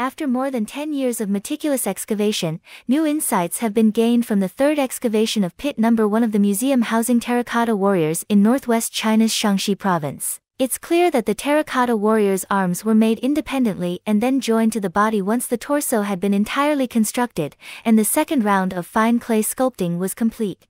After more than 10 years of meticulous excavation, new insights have been gained from the third excavation of pit number 1 of the museum housing terracotta warriors in northwest China's Shaanxi province. It's clear that the terracotta warriors' arms were made independently and then joined to the body once the torso had been entirely constructed, and the second round of fine clay sculpting was complete.